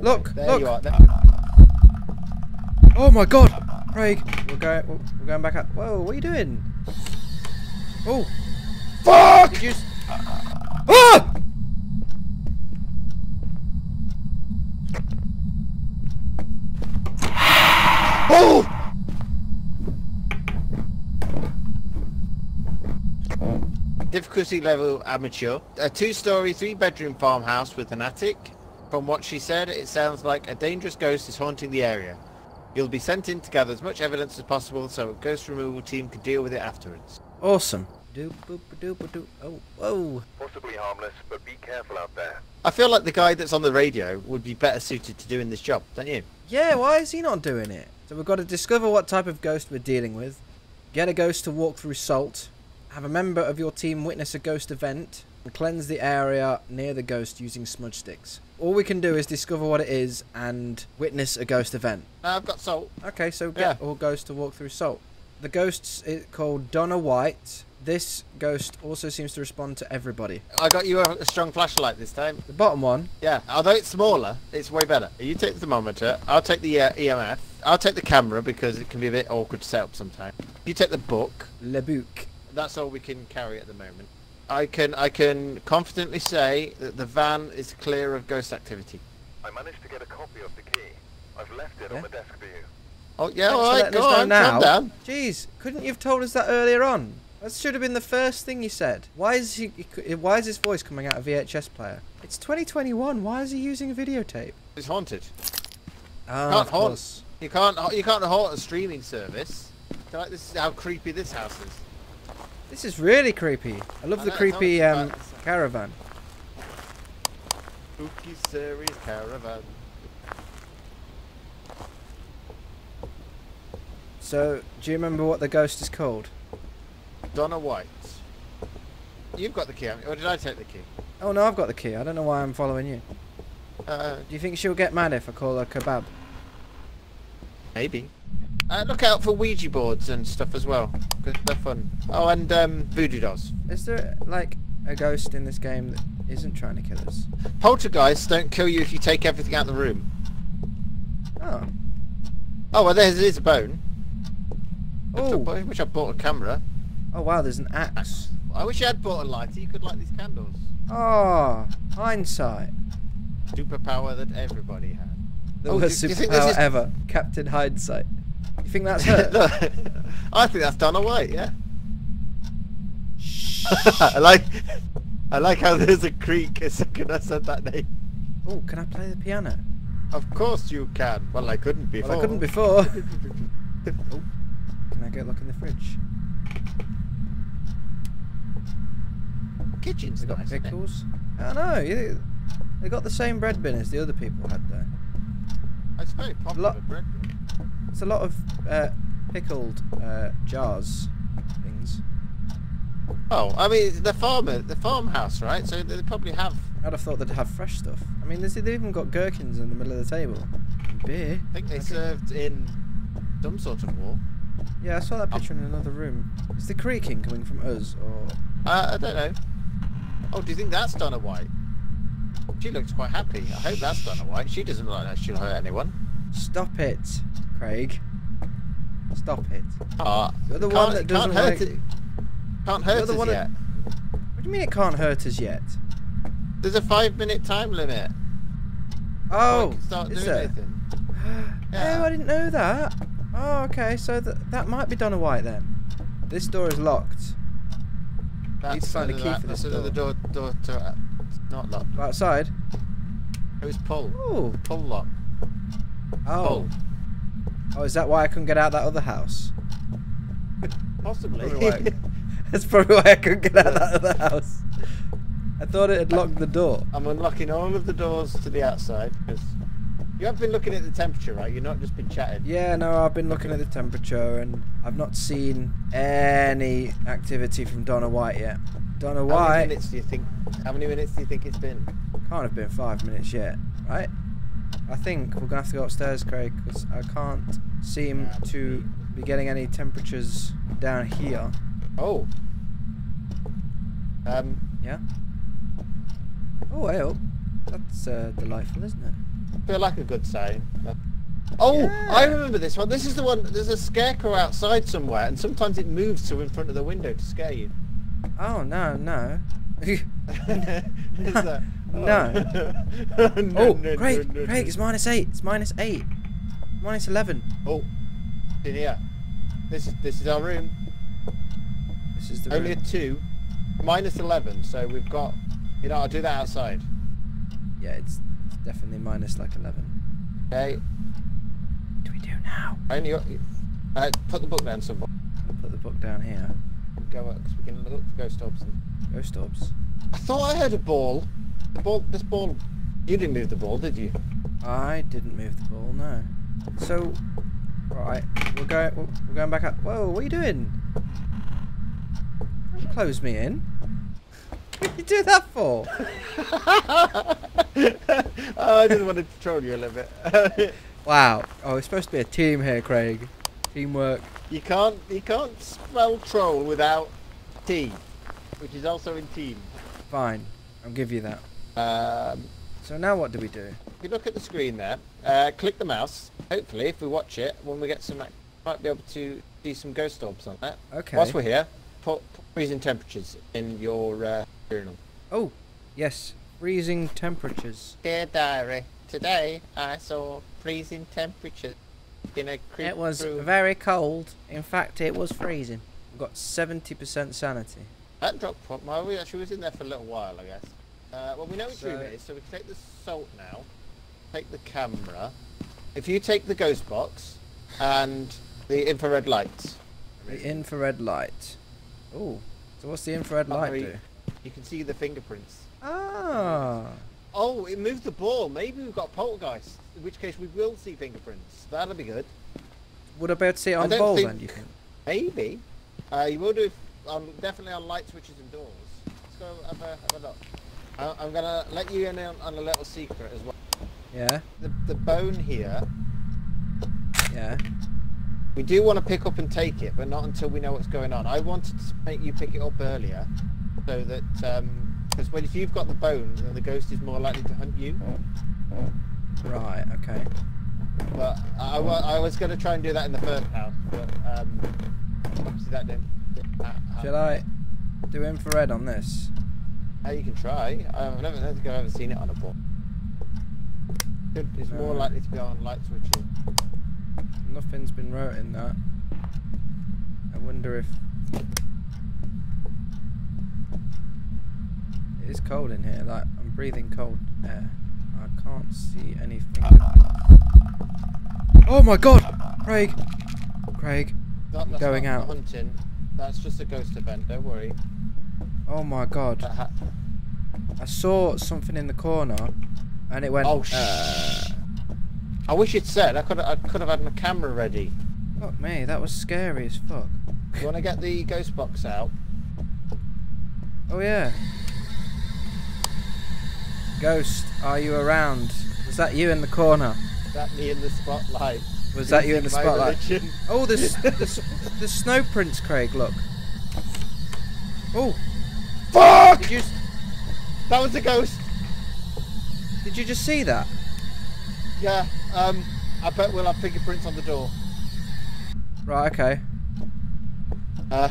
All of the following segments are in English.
Look, There look. you are. There- Oh my god! Craig, we're going, we're going back up. Whoa, what are you doing? Oh, Fuck! did you... Ah! Oh! Difficulty level amateur. A two-story, three-bedroom farmhouse with an attic. From what she said, it sounds like a dangerous ghost is haunting the area. You'll be sent in to gather as much evidence as possible so a ghost removal team can deal with it afterwards. Awesome. Doop boop doop doop. Oh, whoa. Possibly harmless, but be careful out there. I feel like the guy that's on the radio would be better suited to doing this job, don't you? Yeah, why is he not doing it? So we've got to discover what type of ghost we're dealing with, get a ghost to walk through salt, have a member of your team witness a ghost event, and cleanse the area near the ghost using smudge sticks. All we can do is discover what it is and witness a ghost event. No, I've got salt. Okay, so get Yeah. all ghosts to walk through salt. The ghost's is called Donna White. This ghost also seems to respond to everybody. I got you a, a strong flashlight this time. The bottom one, Yeah, although it's smaller, it's way better. You take the thermometer, I'll take the uh, EMF, I'll take the camera because it can be a bit awkward to set up sometimes. You take the book, Le Bouc. that's all we can carry at the moment. I can I can confidently say that the van is clear of ghost activity. I managed to get a copy of the key. I've left it Yeah? on the desk for you. Oh yeah, Thanks for alright, letting go on, now. down. Jeez, couldn't you have told us that earlier on? That should have been the first thing you said. Why is he? Why is his voice coming out of a VHS player? It's 2021. Why is he using a videotape? It's haunted. Ah, Can't of haunt. course. You can't you can't haunt a streaming service. Like this is how creepy this house is. This is really creepy. I love I the know, creepy um, caravan. Spooky series caravan. So, do you remember what the ghost is called? Donna White. You've got the key, or did I take the key? Oh no, I've got the key. I don't know why I'm following you. Uh, Do you think she'll get mad if I call her kebab? maybe. Uh, look out for Ouija boards and stuff as well, because they're fun. Oh, and um, voodoo dolls. Is there like a ghost in this game that isn't trying to kill us? Poltergeists don't kill you if you take everything out of the room. Oh. Oh, well, there is a bone. Oh. I wish I bought a camera. Oh wow, there's an axe. I wish I had bought a lighter. You could light these candles. Oh, hindsight. Superpower that everybody had. The Oh, worst do- do you think this superpower is- ever. Captain Hindsight. You think that's her? Look, I think that's Donna White. Yeah. I like. I like how there's a creak a second I said that name. oh, can I play the piano? Of course you can. Well, I couldn't before. Well, I couldn't before. oh, can I get a look in the fridge? Kitchen's They got nice. it? pickles. I know. You, they got the same bread bin as the other people had there. It's very popular Lo- bread. It's a lot of uh, pickled uh, jars things. Oh, I mean the farmer, the farmhouse, right? So they probably have. I'd have thought they'd have fresh stuff. I mean, they've even got gherkins in the middle of the table. And beer. I think they Okay. served in some sort of war. Yeah, I saw that picture in another room. Is the creaking coming from us or? Uh, I don't know. Oh, do you think that's Donna White? She looks quite happy. I hope that's Donna White. She doesn't look like she'll hurt anyone. Stop it, Craig. Stop it. Ah, You're the one that can't doesn't hurt like- it. Can't hurt the us one yet. that- What do you mean it can't hurt us yet? There's a five-minute time limit. Oh, start is there? anything. Oh, I didn't know that. Oh, okay. So th- that might be Donna White then. This door is locked. That's Need to find a key for this that's another door. Door to. Uh, it's not locked. Outside. It was pull. Oh. Pull lock. Oh. Pull. Oh, is that why I couldn't get out that other house? Possibly. Probably That's probably why I couldn't get out of that other house. I thought it had locked the door. I'm unlocking all of the doors to the outside because you have been looking at the temperature, right? You've not just been chatting. Yeah, no, I've been looking at the temperature and I've not seen any activity from Donna White yet. Donna White. How many White minutes do you think? How many minutes do you think it's been? can't have been five minutes yet, right? I think we're gonna have to go upstairs, Craig, because I can't seem to be getting any temperatures down here. Oh. Um. Yeah. Oh, hey, oh, that's uh, delightful, isn't it? feel like a good sign. Oh, Yeah. I remember this one. This is the one. There's a scarecrow outside somewhere, and sometimes it moves to in front of the window to scare you. Oh no, no. That- No. oh, no, Craig, no, no, Craig, no. it's minus eight. It's minus eight. Minus eleven. Oh, in here. This is this is our room. This is the Only a two, minus eleven. So we've got. You know, I'll do that outside. Yeah, it's, it's definitely minus like eleven. Okay. What do we do now? Only. Uh, put the book down somewhere. I'll put the book down here. Go because we can look for ghost orbs. Ghost orbs. I thought I heard a ball. The ball. This ball. You didn't move the ball, did you? I didn't move the ball, no. So, right, we're going. We're going back up. Whoa, what are you doing? Don't close me in. What did you do that for? oh, I just wanted to troll you a little bit. Wow. Oh, it's supposed to be a team here, Craig. Teamwork. you can't. You can't spell troll without T, which is also in team. Fine. I'll give you that. Um, So now what do we do? if you look at the screen there, uh, click the mouse. Hopefully, if we watch it, when we get some, ac- might be able to see some ghost orbs on that. Okay. Whilst we're here, put, put freezing temperatures in your uh, journal. Oh, yes. Freezing temperatures. Dear diary, today I saw freezing temperatures in a creep It was room. very cold. In fact, it was freezing. We've got 70% sanity. That dropped from well, we actually was in there for a little while, I guess. Uh, well, we know which room So- it is, so we can take the salt now. Take the camera. If you take the ghost box and the infrared lights, The infrared light. Oh, so what's the infrared light do? you can see the fingerprints. Ah, Oh, it moved the ball. Maybe we've got poltergeist. In which case, we will see fingerprints. That'll be good. would I be able to see it on ball think- then? You think? Maybe. Uh, you will do on, definitely on light switches and doors. Let's go have a, have a look. I, I'm gonna let you in on, on a little secret as well. Yeah, The, the bone here, yeah. we do want to pick up and take it, but not until we know what's going on. I wanted to make you pick it up earlier, so that because when if you've got the bone, then the ghost is more likely to hunt you. Right. Okay. But I, I was going to try and do that in the first house, but um, obviously that didn't. didn't Shall. I do infrared on this? Uh, you can try. I've never, I don't think I've ever seen it on a. Could- It's more No. likely to be on light switches. Nothing's been wrote in that. I wonder if it is cold in here. Like I'm breathing cold air. I can't see anything. Oh my God, Craig! Craig! That, Going out. hunting. That's just a ghost event. Don't worry. Oh my God! I saw something in the corner, and it went. Oh, uh, I wish you'd said. I could. I could have had my camera ready. fuck me, that was scary as fuck. You want to get the ghost box out? Oh yeah. Ghost, are you around? Was that you in the corner? Is that me in the spotlight? Was that you in the spotlight? religion? Oh, the s- the, snow prints, Craig. Look. Oh, Fuck! did you That was a ghost. did you just see that? Yeah. Um. I bet we'll have fingerprints on the door. Right. Okay. Uh.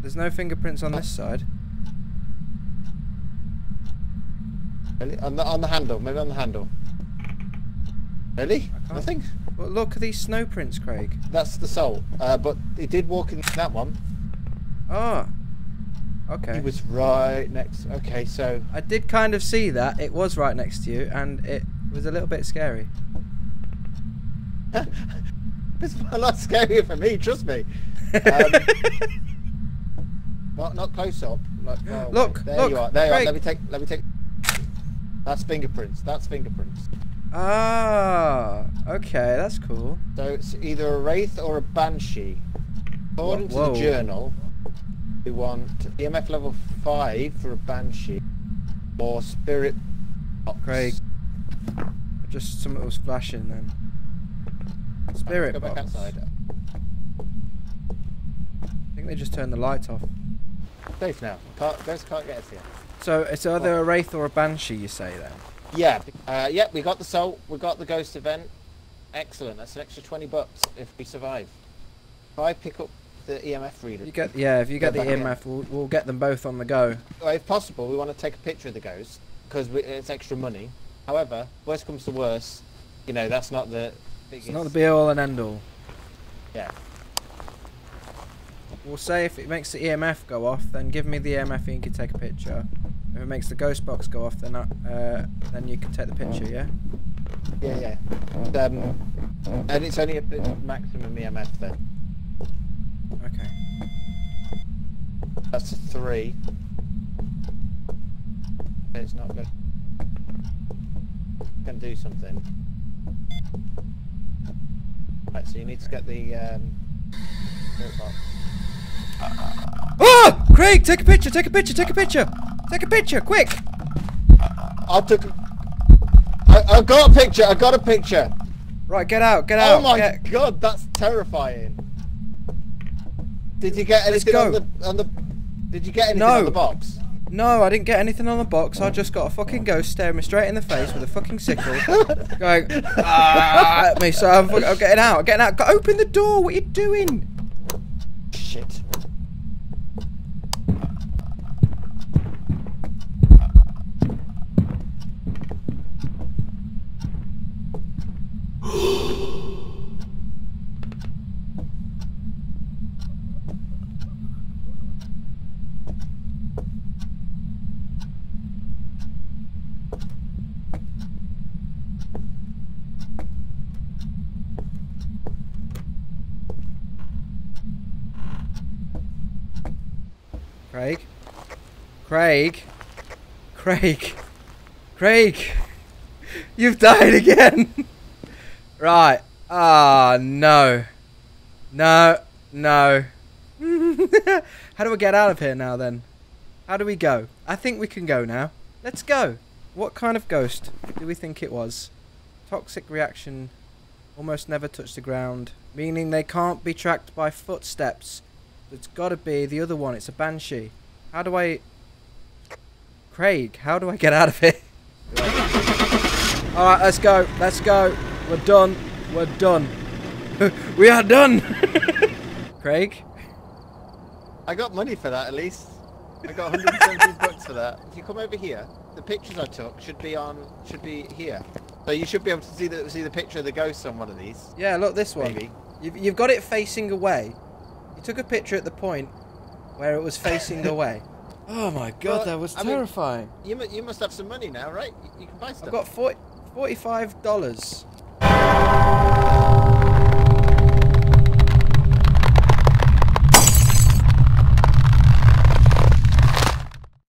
There's no fingerprints on this side. Really? On the on the handle. Maybe on the handle. Really? Nothing. Well, look at these snow prints, Craig. That's the soul. Uh, but he did walk in that one. Oh. He Okay. was right next. Okay, so I did kind of see that. It was right next to you, and it was a little bit scary. it's a lot scarier for me. Trust me. Um, not not close up. Like, far. Look, there look, you are. There you are. Let me take. Let me take. That's fingerprints. That's fingerprints. Ah. Okay, that's cool. So it's either a wraith or a banshee. According to Whoa. the journal, we want EMF level five for a banshee, or spirit. box. Craig. Just something was flashing then. Spirit Go back box. outside. I think they just turned the lights off. Safe now. Can't, ghosts can't get us here. So it's either a wraith or a banshee, you say then? Yeah, uh, yeah, we got the salt, we got the ghost event. Excellent. That's an extra twenty bucks if we survive. If I pick up the EMF reader, You get yeah. If you get the Get in. EMF, we'll, we'll get them both on the go. well, if possible, we want to take a picture of the ghost because it's extra money. However, worst comes to worst, you know that's not the biggest. It's not the be all and end all. Yeah. We'll say if it makes the EMF go off, then give me the EMF and you can take a picture. If it makes the ghost box go off, then I, uh, then you can take the picture. Yeah. Yeah, yeah. Um, and it's only a bit maximum EMF then. Okay. That's a three. It's not going. Can do something. Right, so you need to get the um. spirit box. Oh, Craig, take a picture. Take a picture. Take a picture. Take a picture, quick. I took. I, I got a picture. I got a picture. Right, get out. Get out. Oh my get- god, that's terrifying. Did you get Let's anything on the on the? Did you get anything No. on the box? No, I didn't get anything on the box. I just got a fucking ghost staring me straight in the face with a fucking sickle, going ah, at me. So I'm, I'm getting out. I'm getting out. Go, open the door. What are you doing? Shit. Craig. Craig. Craig. Craig. You've died again. right. Ah, no. No. No. How do we get out of here now then? How do we go? I think we can go now. Let's go. What kind of ghost do we think it was? Toxic reaction almost never touch the ground, meaning they can't be tracked by footsteps. It's got to be the other one. It's a banshee. How do I? Craig, how do I get out of here? All right, let's go. Let's go. We're done. We're done. we are done. Craig, I got money for that at least. I got 117 bucks for that. If you come over here, the pictures I took should be on should be here. So you should be able to see the see the picture of the ghost on one of these. yeah, look this one. Maybe. You've, you've got it facing away. You took a picture at the point where it was facing away. Oh my god, Well, that was I mean- terrifying. You you must have some money now, right? You, you can buy stuff. I've got 40, $45.